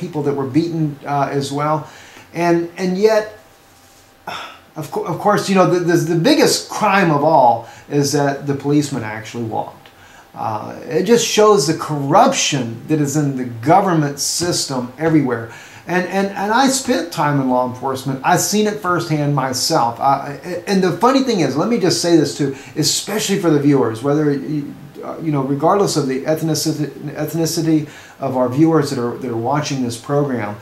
people that were beaten uh, as well, and and yet. Of, co- of course, you know the, the, the biggest crime of all is that the policeman actually walked. Uh, it just shows the corruption that is in the government system everywhere. And, and, and I spent time in law enforcement. I've seen it firsthand myself. I, and the funny thing is, let me just say this too, especially for the viewers, whether you know, regardless of the ethnicity, ethnicity of our viewers that are, that are watching this program,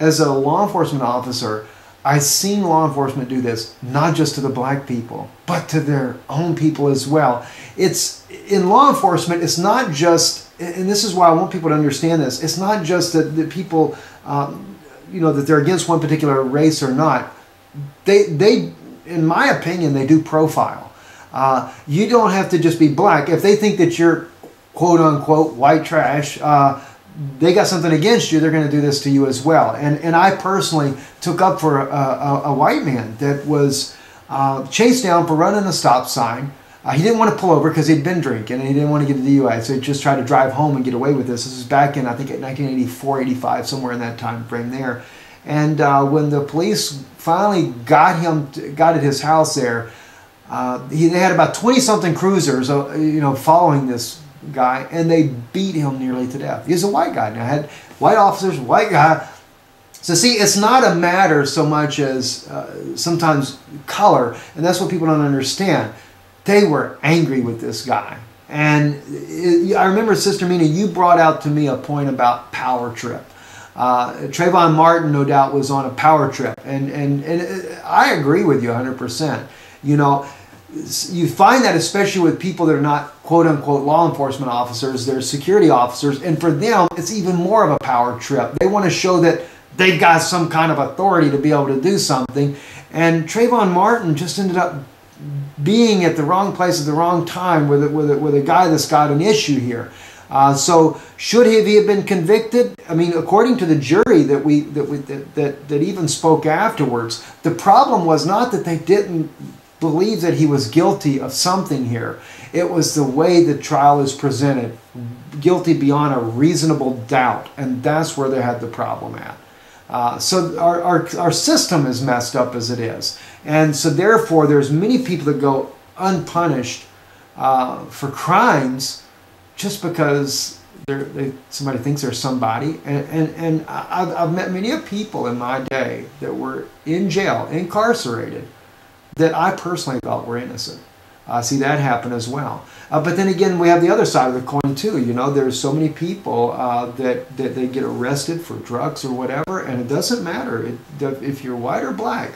as a law enforcement officer, I've seen law enforcement do this, not just to the black people, but to their own people as well. It's in law enforcement, it's not just, and this is why I want people to understand this, it's not just that, that people, um, you know, that they're against one particular race or not. They, they in my opinion, they do profile. Uh, you don't have to just be black. If they think that you're quote unquote white trash, uh, they got something against you, they're going to do this to you as well. And, and I personally took up for a, a, a white man that was uh, chased down for running a stop sign. Uh, he didn't want to pull over because he'd been drinking and he didn't want to get a DUI, so he just tried to drive home and get away with this. This was back in, I think, 1984, 85, somewhere in that time frame there. And uh, when the police finally got him, to, got at his house there, uh, he, they had about 20 something cruisers, uh, you know, following this guy, and they beat him nearly to death. He's a white guy now. Had white officers, white guy. So see, it's not a matter so much as uh, sometimes color, and that's what people don't understand. They were angry with this guy, and it, I remember, Sister Mena, you brought out to me a point about power trip. Uh, Trayvon Martin, no doubt, was on a power trip, and and and I agree with you 100%. You know, you find that especially with people that are not quote unquote law enforcement officers, they're security officers, and for them, it's even more of a power trip. They want to show that they've got some kind of authority to be able to do something. And Trayvon Martin just ended up being at the wrong place at the wrong time with a, with a, with a guy that's got an issue here. Uh, so should he have been convicted? I mean, according to the jury that we that we that, that, that even spoke afterwards, the problem was not that they didn't believe that he was guilty of something here. It was the way the trial is presented, guilty beyond a reasonable doubt, and that's where they had the problem at. Uh, so our, our, our system is messed up as it is, and so therefore there's many people that go unpunished uh, for crimes just because they, somebody thinks they're somebody. And, and, and I've, I've met many of people in my day that were in jail, incarcerated, that I personally thought were innocent. Uh, see that happen as well. Uh, but then again, we have the other side of the coin too. You know, there's so many people uh, that, that they get arrested for drugs or whatever, and it doesn't matter if you're white or black.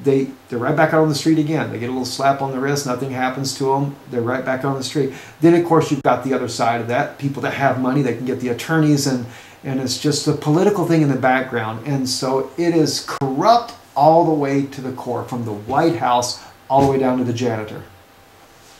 They they're right back out on the street again. They get a little slap on the wrist, nothing happens to them. They're right back on the street. Then of course you've got the other side of that. People that have money, they can get the attorneys, and and it's just a political thing in the background. And so it is corrupt all the way to the core, from the White House all the way down to the janitor.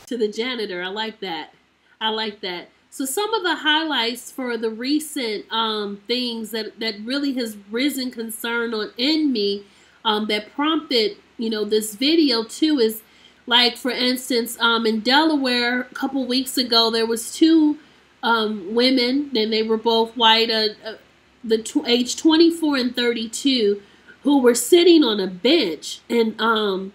To the janitor, I like that. I like that. So some of the highlights for the recent um, things that that really has risen concern on in me um, that prompted you know this video too is like for instance um, in Delaware a couple weeks ago there was two um, women and they were both white uh, uh, the age 24 and 32 who were sitting on a bench. And um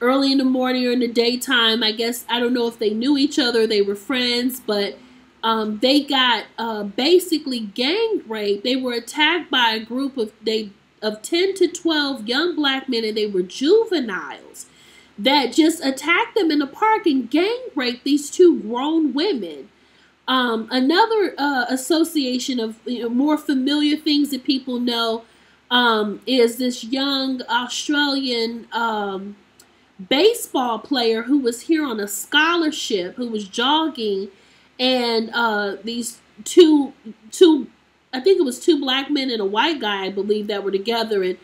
early in the morning or in the daytime i guess i don't know if they knew each other they were friends but um, they got uh, basically gang raped. They were attacked by a group of they of 10 to 12 young black men and they were juveniles that just attacked them in the park and gang raped these two grown women. Um, another uh, association of you know, more familiar things that people know um, is this young Australian um, baseball player who was here on a scholarship, who was jogging, and uh, these two two I think it was two black men and a white guy, I believe, that were together, and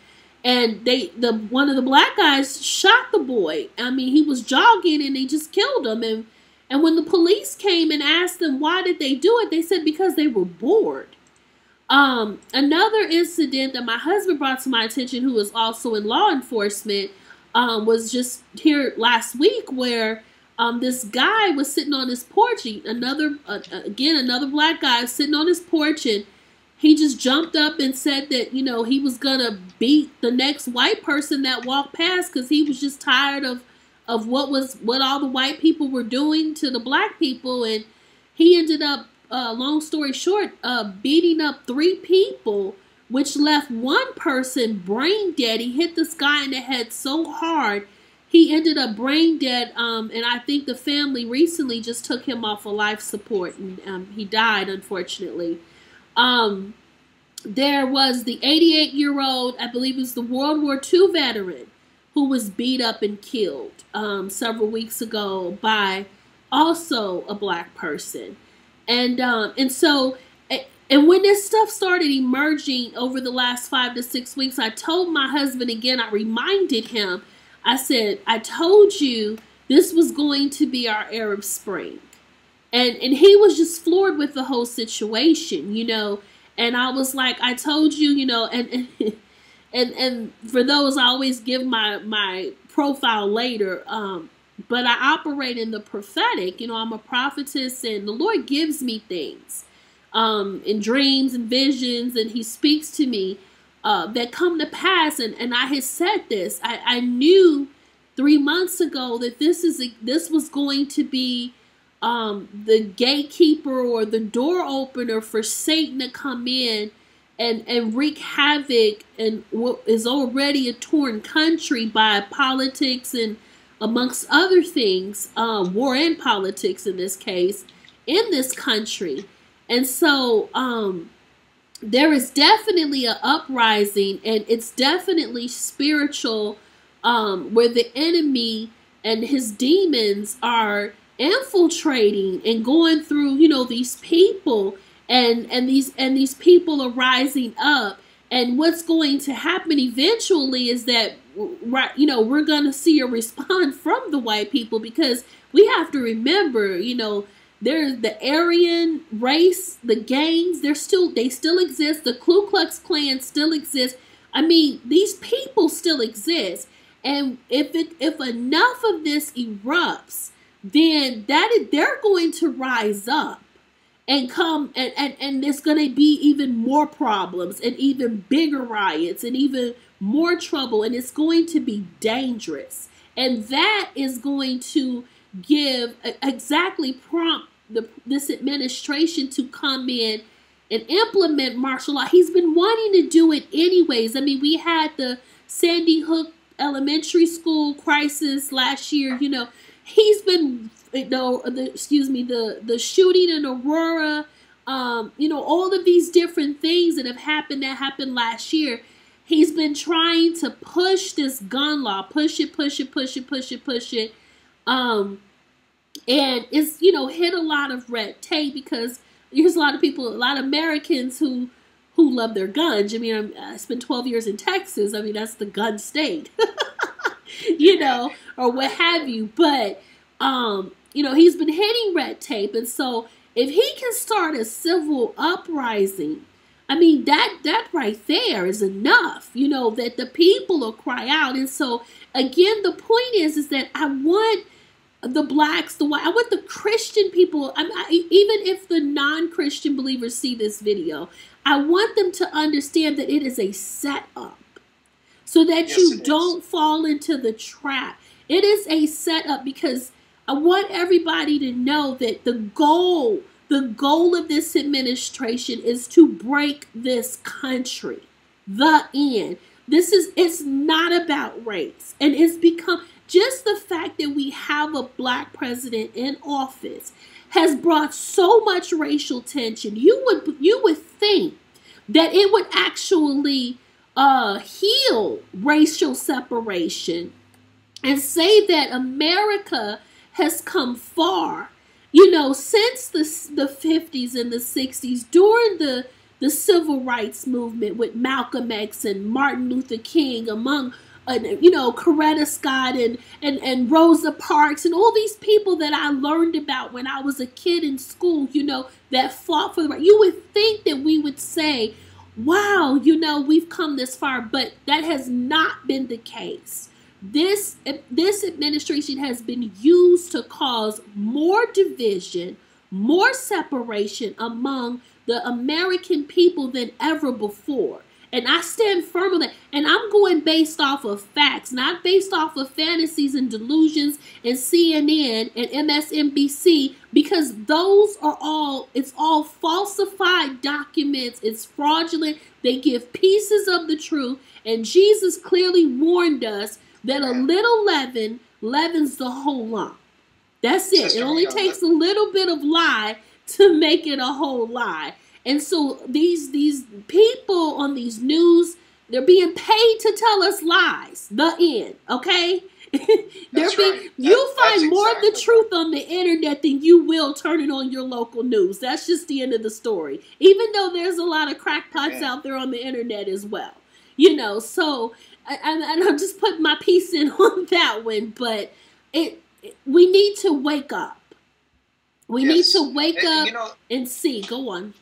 and they the one of the black guys shot the boy. I mean, he was jogging and they just killed him, and and when the police came and asked them why did they do it, they said because they were bored. Um, another incident that my husband brought to my attention, who was also in law enforcement, um, was just here last week where um, this guy was sitting on his porch. Another, uh, again, another black guy sitting on his porch, and he just jumped up and said that you know he was gonna beat the next white person that walked past because he was just tired of of what was what all the white people were doing to the black people and he ended up uh, long story short uh, beating up three people which left one person brain dead. He hit this guy in the head so hard he ended up brain dead um, and i think the family recently just took him off of life support and um, he died unfortunately. Um, there was the 88 year old i believe it was the world war ii veteran who was beat up and killed um, several weeks ago by also a black person, and um, and so and when this stuff started emerging over the last five to six weeks, I told my husband again. I reminded him. I said, "I told you this was going to be our Arab Spring," and and he was just floored with the whole situation, you know. And I was like, "I told you, you know," and. and and for those I always give my my profile later. Um, but I operate in the prophetic. You know, I'm a prophetess, and the Lord gives me things um, in dreams and visions, and He speaks to me uh, that come to pass. And, and I had said this. I, I knew three months ago that this is a, this was going to be um, the gatekeeper or the door opener for Satan to come in and and wreak havoc and what is already a torn country by politics and amongst other things uh, war and politics in this case in this country. And so um, there is definitely an uprising and it's definitely spiritual um, where the enemy and his demons are infiltrating and going through you know these people and and these and these people are rising up. And what's going to happen eventually is that right you know we're going to see a response from the white people because we have to remember you know there's the Aryan race, the gangs, they're still they still exist. The Ku Klux Klan still exists. I mean, these people still exist. And if it if enough of this erupts, then that they're going to rise up and come and, and, and there's going to be even more problems and even bigger riots and even more trouble and it's going to be dangerous. And that is going to give exactly prompt the, this administration to come in and implement martial law. He's been wanting to do it anyways. I mean we had the sandy hook elementary school crisis last year you know. He's been the, the excuse me the the shooting in Aurora, um, you know all of these different things that have happened that happened last year. He's been trying to push this gun law, push it, push it, push it, push it, push it, um, and it's you know hit a lot of red tape because there's a lot of people, a lot of Americans who who love their guns. I mean, I'm, I spent 12 years in Texas. I mean, that's the gun state, you know, or what have you. But um, you know, he's been hitting red tape. And so if he can start a civil uprising, I mean that that right there is enough, you know, that the people will cry out. And so again, the point is is that I want the blacks, the white, I want the Christian people, I, I, even if the non-Christian believers see this video, I want them to understand that it is a setup so that yes, you don't fall into the trap. It is a setup because I want everybody to know that the goal, the goal of this administration is to break this country. The end. This is it's not about race. And it's become just the fact that we have a black president in office has brought so much racial tension. You would you would think that it would actually uh, heal racial separation and say that America has come far. You know, since the, the 50s and the 60s, during the, the civil rights movement with Malcolm X and Martin Luther King, among uh, you know, Coretta Scott and, and, and Rosa Parks and all these people that I learned about when I was a kid in school, you know, that fought for the right. You would think that we would say, wow, you know, we've come this far, but that has not been the case. This, this administration has been used to cause more division, more separation among the American people than ever before. And I stand firm on that. And I'm going based off of facts, not based off of fantasies and delusions and CNN and MSNBC, because those are all, it's all falsified documents. It's fraudulent. They give pieces of the truth. And Jesus clearly warned us that a little leaven leavens the whole lump. That's it. It only takes a little bit of lie to make it a whole lie. And so these these people on these news, they're being paid to tell us lies. The end. Okay. That's being, right. You'll find more exactly of the truth on the internet than you will turning on your local news. That's just the end of the story. Even though there's a lot of crackpots yeah. out there on the internet as well. You know, so and I'll just put my piece in on that one, but it, it we need to wake up. We yes. need to wake and, up you know, and see. Go on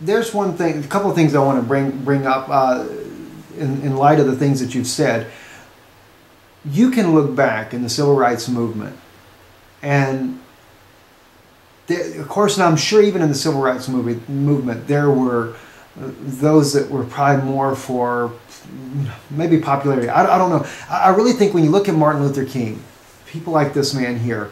there's one thing, a couple of things I want to bring bring up uh, in, in light of the things that you've said. You can look back in the civil rights movement, and there, of course, and I'm sure even in the civil rights movie, movement, there were those that were probably more for maybe popularity. I, I don't know. I, I really think when you look at Martin Luther King, people like this man here,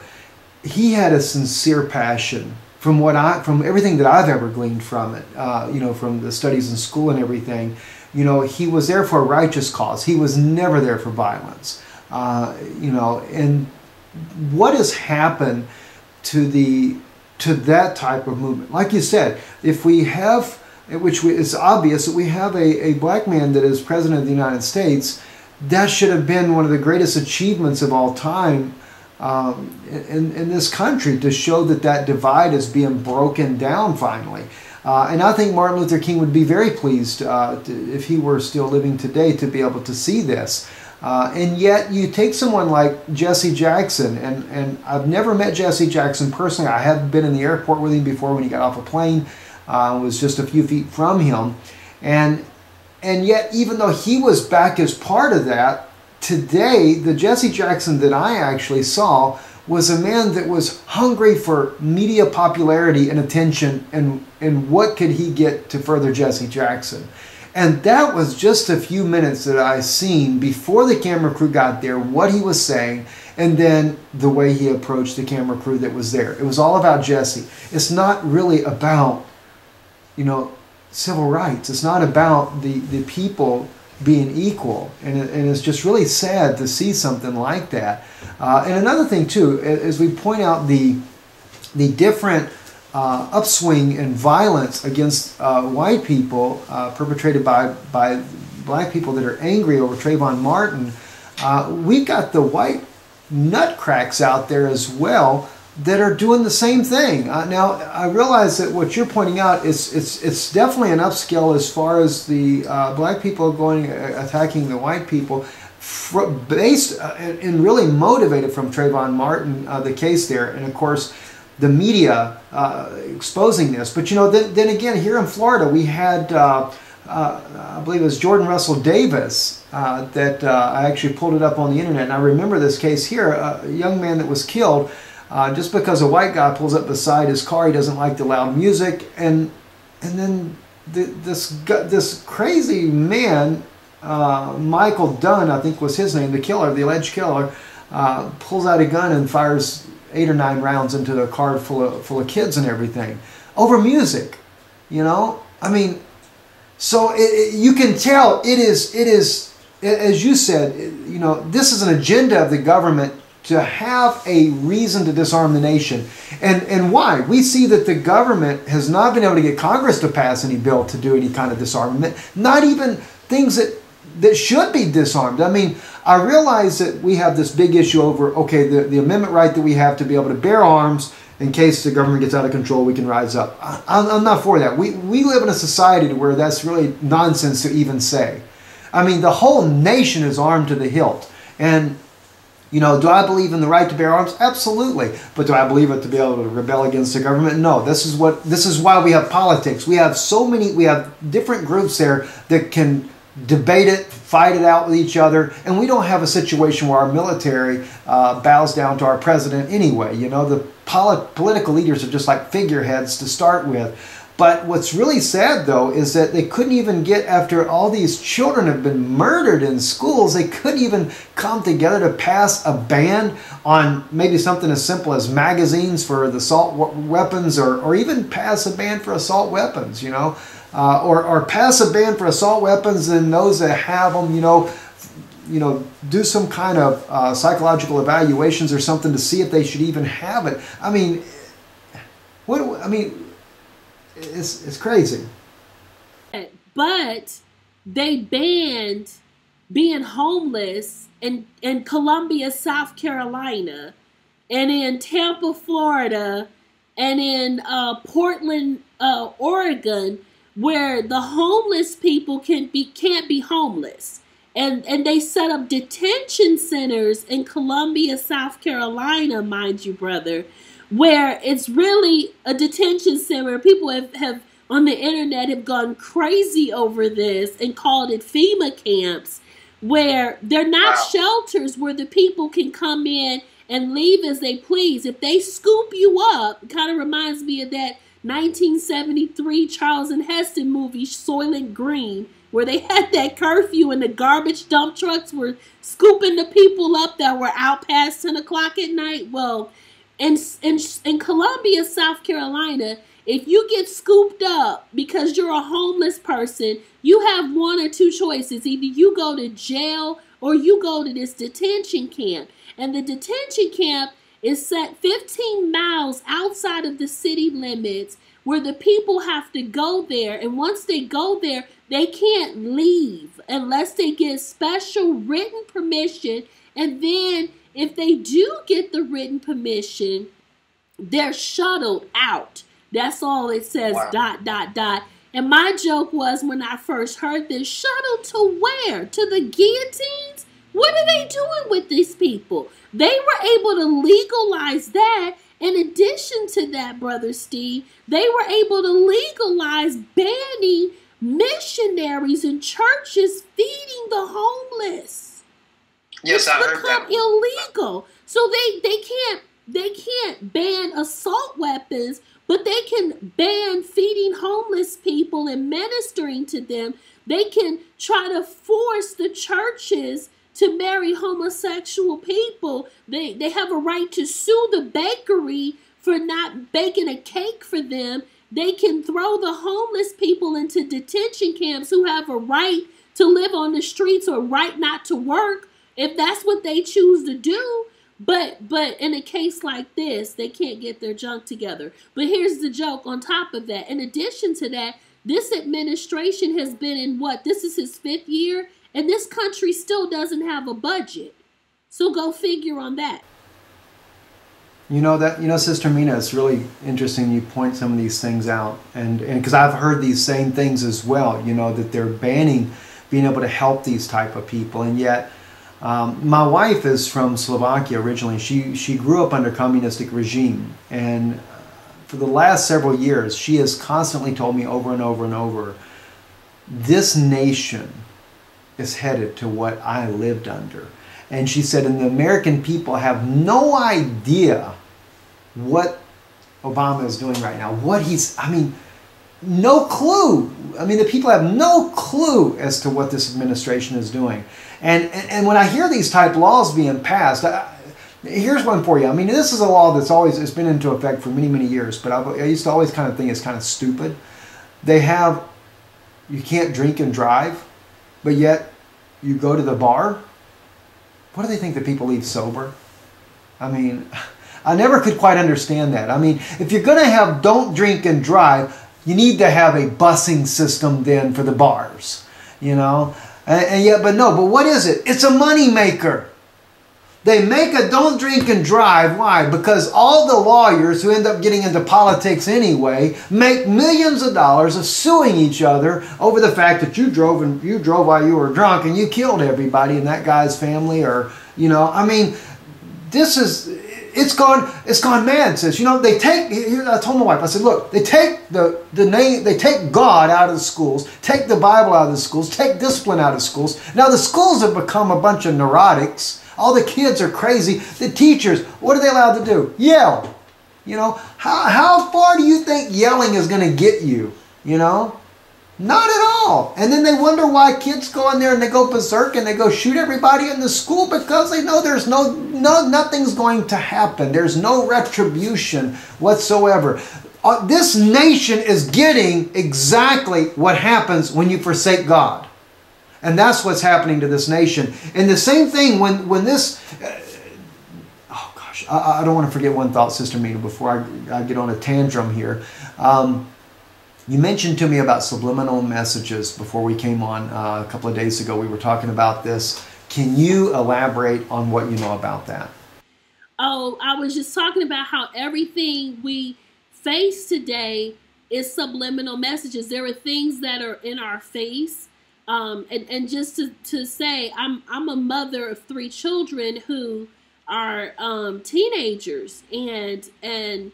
he had a sincere passion from what I from everything that I've ever gleaned from it, uh, you know, from the studies in school and everything, you know, he was there for a righteous cause. He was never there for violence. Uh, you know, and what has happened to the to that type of movement? Like you said, if we have, which it's obvious that we have a, a black man that is president of the United States, that should have been one of the greatest achievements of all time um, in, in this country to show that that divide is being broken down finally. Uh, and I think Martin Luther King would be very pleased uh, to, if he were still living today to be able to see this. Uh, and yet, you take someone like Jesse Jackson, and, and I've never met Jesse Jackson personally. I have been in the airport with him before when he got off a plane, uh, was just a few feet from him. And, and yet, even though he was back as part of that, today, the Jesse Jackson that I actually saw was a man that was hungry for media popularity and attention and, and what could he get to further Jesse Jackson. And that was just a few minutes that I seen before the camera crew got there, what he was saying, and then the way he approached the camera crew that was there. It was all about Jesse. It's not really about, you know, civil rights. It's not about the, the people being equal. And, it, and it's just really sad to see something like that. Uh, and another thing, too, as we point out the, the different uh, upswing in violence against uh, white people uh, perpetrated by, by black people that are angry over Trayvon Martin, uh, we've got the white nutcracks out there as well that are doing the same thing. Uh, now, I realize that what you're pointing out is it's it's definitely an upscale as far as the uh, black people going uh, attacking the white people, based uh, and really motivated from Trayvon Martin, uh, the case there, and of course. The media uh, exposing this, but you know, then, then again, here in Florida, we had I believe it was Jordan Russell Davis that I actually pulled it up on the internet, and I remember this case here. a young man that was killed uh, just because a white guy pulls up beside his car, he doesn't like the loud music, and and then the, this this crazy man, uh, Michael Dunn, I think was his name, the killer, the alleged killer, uh, pulls out a gun and fires eight or nine rounds into the car full of full of kids and everything over music. You know, I mean, so it, it, you can tell it is it is as you said. You know, this is an agenda of the government to have a reason to disarm the nation. And, and why? We see that the government has not been able to get Congress to pass any bill to do any kind of disarmament, not even things that, that should be disarmed. I mean, I realize that we have this big issue over, okay, the, the amendment right that we have to be able to bear arms in case the government gets out of control, we can rise up. I, I'm not for that. We, we live in a society where that's really nonsense to even say. I mean, the whole nation is armed to the hilt. And you know, do I believe in the right to bear arms? Absolutely. But do I believe it to be able to rebel against the government? No. This is what this is why we have politics. We have so many we have different groups there that can debate it, fight it out with each other, and we don't have a situation where our military uh, bows down to our president anyway. You know, the polit- political leaders are just like figureheads to start with. But what's really sad, though, is that they couldn't even get, after all these children have been murdered in schools, they couldn't even come together to pass a ban on maybe something as simple as magazines for the assault weapons or, or even pass a ban for assault weapons, you know, uh, or, or pass a ban for assault weapons and those that have them, you know, you know, do some kind of uh, psychological evaluations or something to see if they should even have it. I mean, what, I mean, it's it's crazy. But they banned being homeless in in Columbia, South Carolina, and in Tampa, Florida, and in uh, Portland, uh, Oregon, where the homeless people can be can't be homeless. And, and they set up detention centers in Columbia, South Carolina, mind you, brother, where it's really a detention center. People have, have on the internet have gone crazy over this and called it FEMA camps, where they're not wow. shelters where the people can come in and leave as they please. If they scoop you up, kind of reminds me of that 1973 Charlton Heston movie, Soylent Green, where they had that curfew and the garbage dump trucks were scooping the people up that were out past 10 o'clock at night. Well, in, in, in Columbia, South Carolina, if you get scooped up because you're a homeless person, you have one or two choices. Either you go to jail or you go to this detention camp. And the detention camp is set 15 miles outside of the city limits where the people have to go there. And once they go there, they can't leave unless they get special written permission. And then if they do get the written permission, they're shuttled out. That's all it says, wow. dot, dot, dot. And my joke was when I first heard this, shuttled to where? To the guillotines? What are they doing with these people? They were able to legalize that. In addition to that, Brother Steve, they were able to legalize banning missionaries and churches feeding the homeless. Yes, I heard become illegal. So they they can't they can't ban assault weapons, but they can ban feeding homeless people and ministering to them. They can try to force the churches to marry homosexual people. They they have a right to sue the bakery for not baking a cake for them. They can throw the homeless people into detention camps who have a right to live on the streets or right not to work if that's what they choose to do. But but in a case like this, they can't get their junk together. But here's the joke on top of that. In addition to that, this administration has been in what? This is his fifth year, and this country still doesn't have a budget. So go figure on that. You know that you know, Sister Mena, it's really interesting. You point some of these things out, and and because I've heard these same things as well. You know that they're banning being able to help these type of people, and yet um, my wife is from Slovakia originally. She she grew up under communistic regime, and for the last several years, she has constantly told me over and over and over, this nation is headed to what I lived under. And she said, and the American people have no idea what Obama is doing right now. What he's, I mean, no clue. I mean, the people have no clue as to what this administration is doing. And, and, when I hear these type laws being passed, I, here's one for you. I mean, this is a law that's always it's been into effect for many, many years, but I've, i used to always kind of think it's kind of stupid. They have, you can't drink and drive, but yet you go to the bar. What do they think that people leave sober? I mean, I never could quite understand that. I mean, if you're going to have don't drink and drive, you need to have a busing system then for the bars, you know? And, and yet, but no, but what is it? It's a money maker. They make a don't drink and drive. Why? Because all the lawyers who end up getting into politics anyway make millions of dollars of suing each other over the fact that you drove and you drove while you were drunk and you killed everybody in that guy's family or you know, I mean, this is it's gone it's gone mad says you know they take i told my wife i said look they take the the name they take god out of the schools take the bible out of the schools take discipline out of schools. Now the schools have become a bunch of neurotics. All the kids are crazy. The teachers what are they allowed to do? Yell. You know how, how far do you think yelling is going to get you? You know? Not at all. And then they wonder why kids go in there and they go berserk and they go shoot everybody in the school because they know there's no, no nothing's going to happen. There's no retribution whatsoever. Uh, this nation is getting exactly what happens when you forsake God. And that's what's happening to this nation. And the same thing when, when this. Uh, oh gosh, I, I, don't want to forget one thought, Sister Mena, before I, I get on a tantrum here. Um, you mentioned to me about subliminal messages before we came on uh, a couple of days ago. We were talking about this. Can you elaborate on what you know about that? Oh, I was just talking about how everything we face today is subliminal messages. There are things that are in our face. Um, and, and just to, to say, I'm, I'm a mother of three children who are um, teenagers. And, and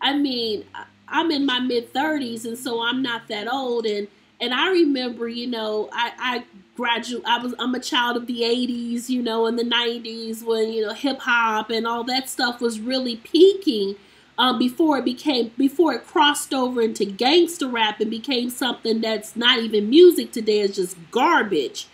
I mean, I'm in my mid 30s, and so I'm not that old. And and I remember, you know, I I graduate. I was I'm a child of the 80s, you know, in the 90s when you know hip hop and all that stuff was really peaking. Um, before it became before it crossed over into gangster rap and became something that's not even music today it's just garbage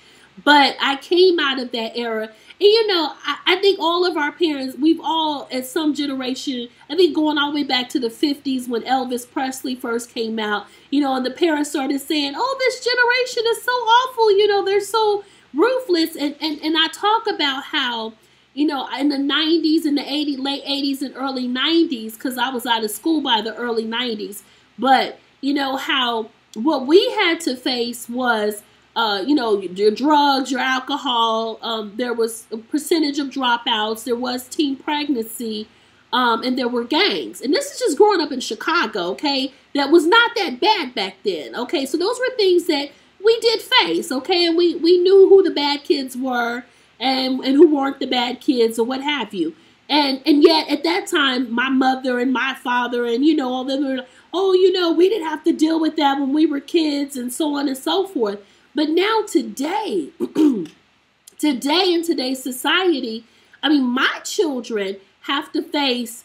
but i came out of that era and you know, I, I, think all of our parents, we've all, at some generation, I think going all the way back to the 50s when Elvis Presley first came out, you know, and the parents started saying, oh, this generation is so awful, you know, they're so ruthless. And, and, and I talk about how, you know, in the 90s and the 80s, late 80s and early 90s, because I was out of school by the early 90s, but, you know, how what we had to face was uh, you know, your drugs, your alcohol. Um, there was a percentage of dropouts. There was teen pregnancy, um, and there were gangs. And this is just growing up in Chicago, okay? That was not that bad back then, okay? So those were things that we did face, okay? And we, we knew who the bad kids were and, and who weren't the bad kids or what have you. And and yet at that time, my mother and my father and you know all them were, oh, you know, we didn't have to deal with that when we were kids and so on and so forth. But now, today, today in today's society, I mean, my children have to face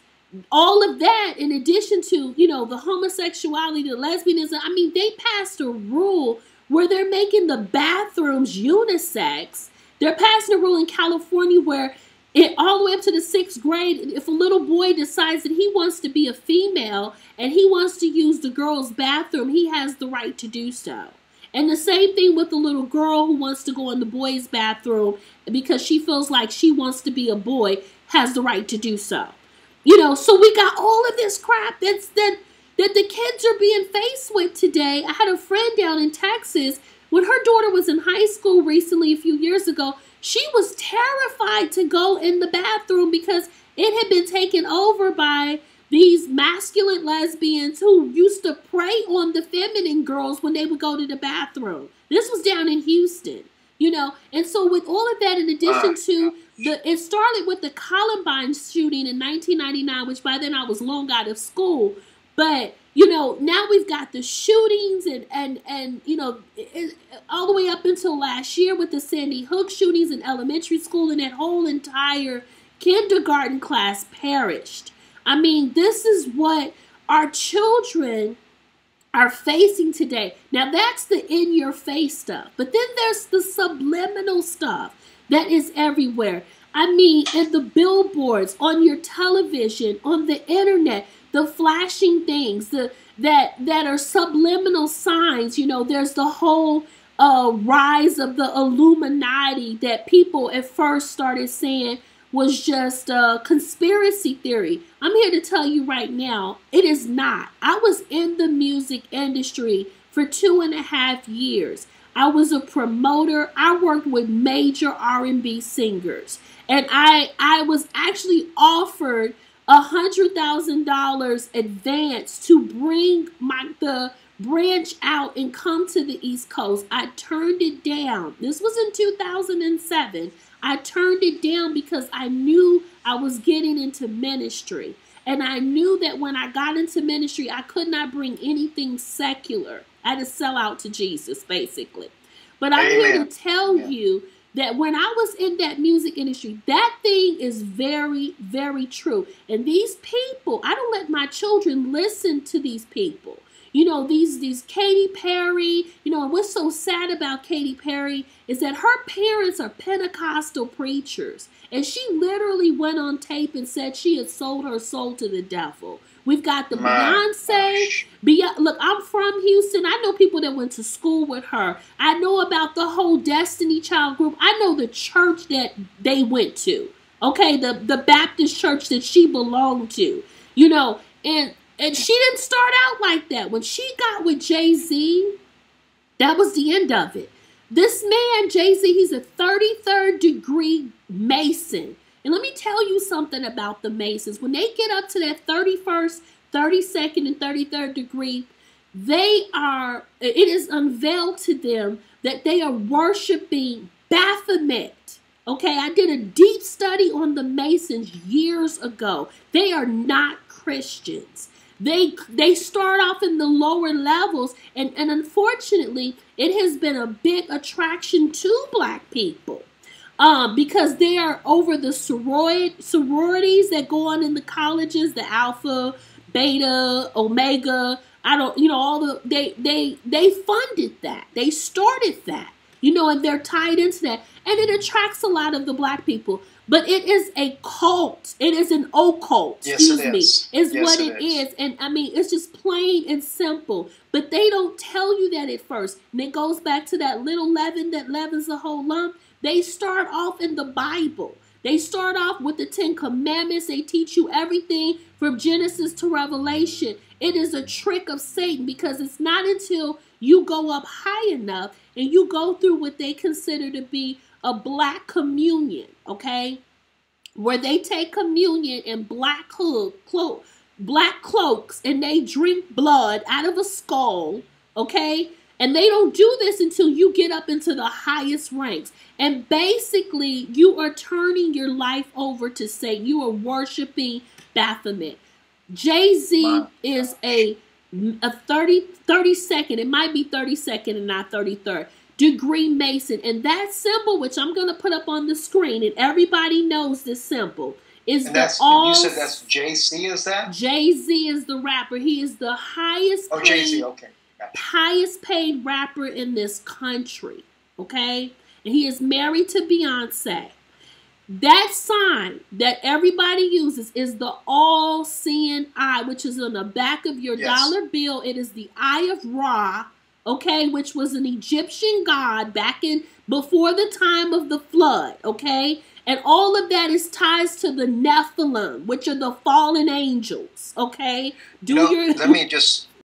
all of that in addition to, you know, the homosexuality, the lesbianism. I mean, they passed a rule where they're making the bathrooms unisex. They're passing a rule in California where it, all the way up to the sixth grade, if a little boy decides that he wants to be a female and he wants to use the girl's bathroom, he has the right to do so. And the same thing with the little girl who wants to go in the boys' bathroom because she feels like she wants to be a boy has the right to do so. You know, so we got all of this crap that's that that the kids are being faced with today. I had a friend down in Texas when her daughter was in high school recently a few years ago. She was terrified to go in the bathroom because it had been taken over by these masculine lesbians who used to prey on the feminine girls when they would go to the bathroom. This was down in Houston, you know. And so with all of that in addition uh, to the it started with the Columbine shooting in 1999, which by then I was long out of school. But you know, now we've got the shootings and and and you know, it, all the way up until last year with the Sandy Hook shootings in elementary school, and that whole entire kindergarten class perished. I mean, this is what our children are facing today. Now, that's the in your face stuff, but then there's the subliminal stuff that is everywhere. I mean, in the billboards, on your television, on the internet, the flashing things, the that that are subliminal signs. You know, there's the whole uh, rise of the Illuminati that people at first started saying was just a conspiracy theory. I'm here to tell you right now, it is not. I was in the music industry for two and a half years. I was a promoter. I worked with major R&B singers, and I I was actually offered a hundred thousand dollars advance to bring my the branch out and come to the East Coast. I turned it down. This was in 2007. I turned it down because I knew I was getting into ministry. And I knew that when I got into ministry, I could not bring anything secular. I had to sell out to Jesus, basically. But I'm Amen. here to tell yeah. you that when I was in that music industry, that thing is very, very true. And these people, I don't let my children listen to these people. You know, these these Katy Perry, you know, and what's so sad about Katy Perry is that her parents are Pentecostal preachers. And she literally went on tape and said she had sold her soul to the devil. We've got the My Beyonce. Beyonce. Look, I'm from Houston. I know people that went to school with her. I know about the whole Destiny Child group. I know the church that they went to. Okay, the the Baptist church that she belonged to. You know, and and she didn't start out like that. When she got with Jay Z, that was the end of it. This man, Jay Z, he's a 33rd degree Mason. And let me tell you something about the Masons. When they get up to that 31st, 32nd, and 33rd degree, they are, it is unveiled to them that they are worshiping Baphomet. Okay, I did a deep study on the Masons years ago. They are not Christians. They they start off in the lower levels, and, and unfortunately, it has been a big attraction to black people um, because they are over the sorority, sororities that go on in the colleges, the Alpha, Beta, Omega. I don't, you know, all the they they they funded that. They started that, you know, and they're tied into that, and it attracts a lot of the black people. But it is a cult. It is an occult. Yes, excuse me. Is yes, what it is. is. And I mean, it's just plain and simple. But they don't tell you that at first. And it goes back to that little leaven that leavens the whole lump. They start off in the Bible. They start off with the Ten Commandments. They teach you everything from Genesis to Revelation. It is a trick of Satan because it's not until you go up high enough and you go through what they consider to be a black communion, okay? Where they take communion in black hood, cloak, black cloaks and they drink blood out of a skull, okay? And they don't do this until you get up into the highest ranks. And basically, you are turning your life over to Satan. You are worshiping Baphomet. Jay Z is a, a 30, 32nd, it might be 32nd and not 33rd degree Mason. And that symbol, which I'm going to put up on the screen, and everybody knows this symbol, is and the all. You said that's Jay Z, is that? Jay Z is the rapper. He is the highest. Oh, Jay Z, okay highest paid rapper in this country. Okay? And he is married to Beyonce. That sign that everybody uses is the all seeing eye, which is on the back of your yes. dollar bill. It is the eye of Ra, okay, which was an Egyptian god back in before the time of the flood, okay? And all of that is ties to the Nephilim, which are the fallen angels, okay? Do you know, your Let me just